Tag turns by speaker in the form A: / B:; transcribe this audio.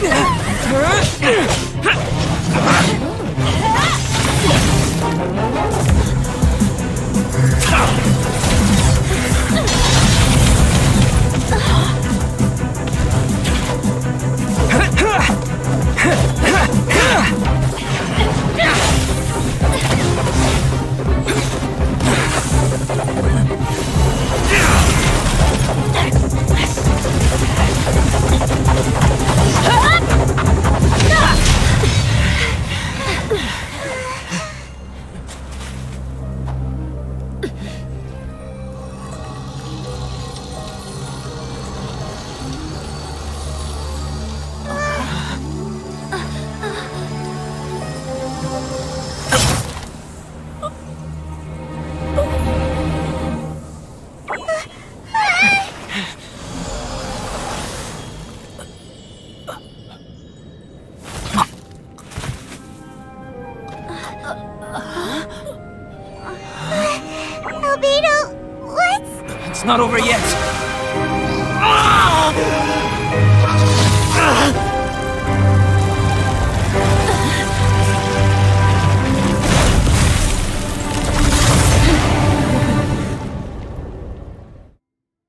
A: Ha! Albedo, what's...
B: It's not over yet.